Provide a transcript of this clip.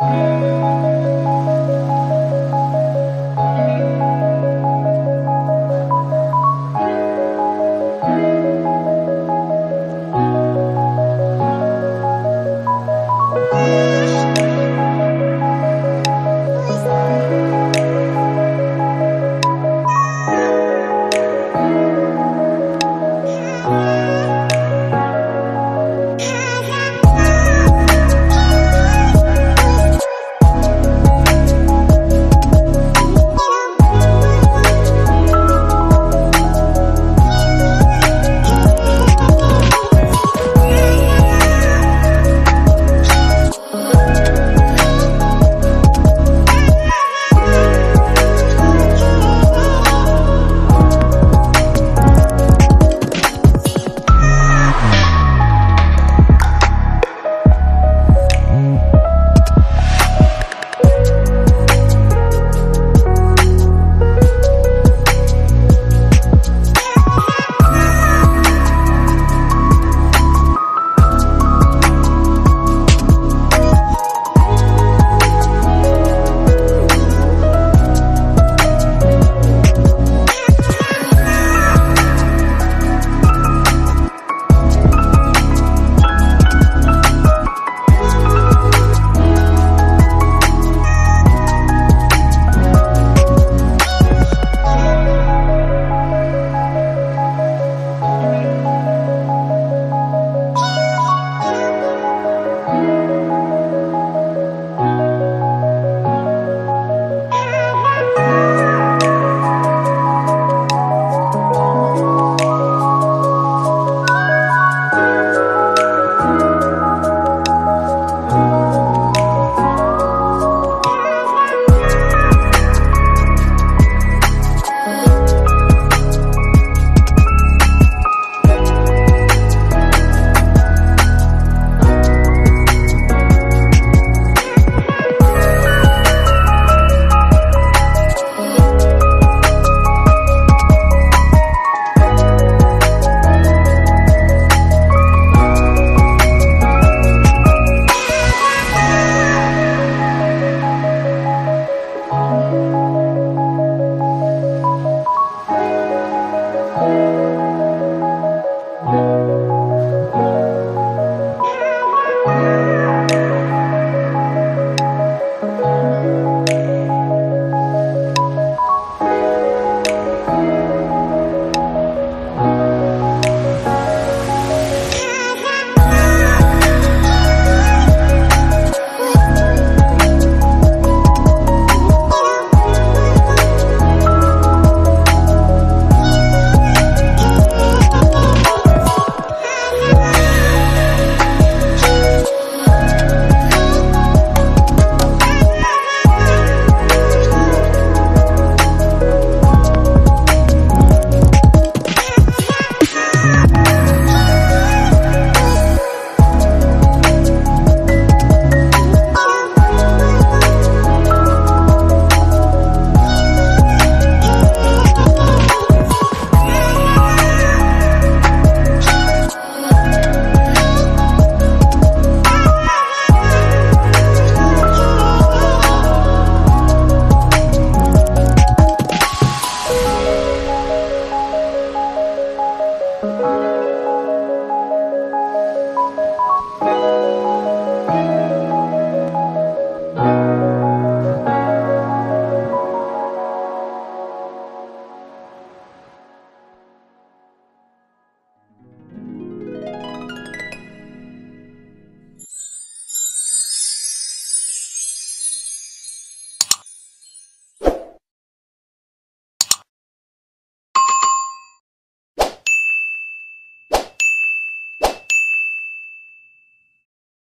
Música